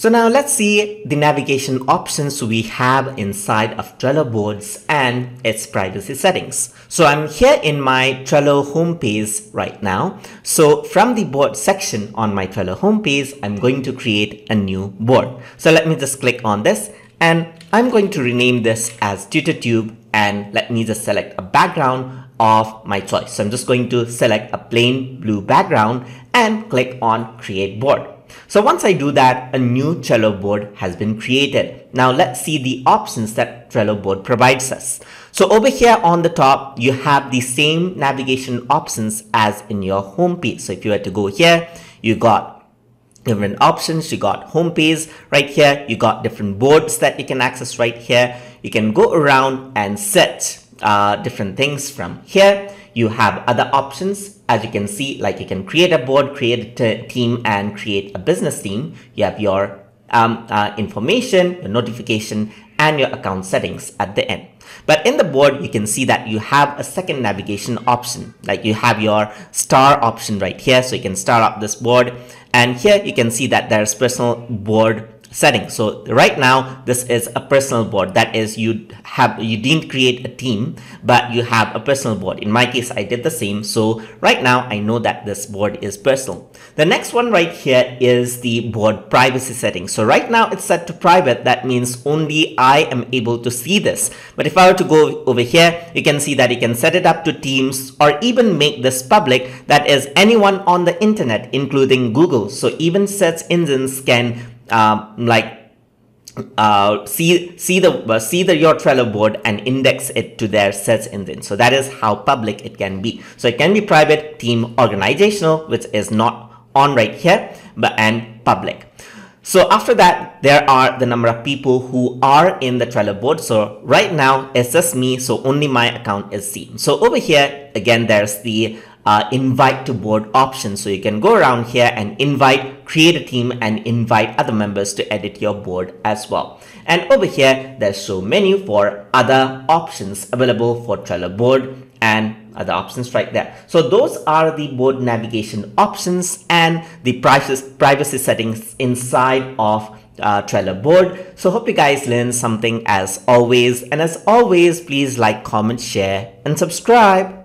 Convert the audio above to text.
So now let's see the navigation options we have inside of Trello boards and its privacy settings. So I'm here in my Trello homepage right now. So from the board section on my Trello homepage, I'm going to create a new board. So let me just click on this and I'm going to rename this as TutorTube and let me just select a background of my choice. So I'm just going to select a plain blue background and click on create board. So once I do that, a new Trello board has been created. Now let's see the options that Trello board provides us. So over here on the top, you have the same navigation options as in your home page. So if you were to go here, you got different options you got home page right here you got different boards that you can access right here you can go around and set uh, different things from here. You have other options. As you can see like you can create a board create a team and create a business team. You have your um, uh, information your notification and your account settings at the end. But in the board you can see that you have a second navigation option. Like you have your star option right here. So you can start up this board. And here you can see that there's personal board setting. So right now, this is a personal board. That is, you have you didn't create a team, but you have a personal board. In my case, I did the same. So right now, I know that this board is personal. The next one right here is the board privacy setting. So right now, it's set to private. That means only I am able to see this. But if I were to go over here, you can see that you can set it up to teams or even make this public. That is anyone on the internet, including Google. So even search engines can um, like uh, see see the uh, see the your Trello board and index it to their search engine. So that is how public it can be. So it can be private, team, organizational, which is not on right here, but and public. So after that, there are the number of people who are in the Trello board. So right now, it's just me. So only my account is seen. So over here, again, there's the uh, invite to board option. So you can go around here and invite, create a team and invite other members to edit your board as well. And over here, there's show menu for other options available for Trello board and other options right there. So those are the board navigation options and the privacy settings inside of uh, Trello board. So hope you guys learned something as always. And as always, please like, comment, share, and subscribe.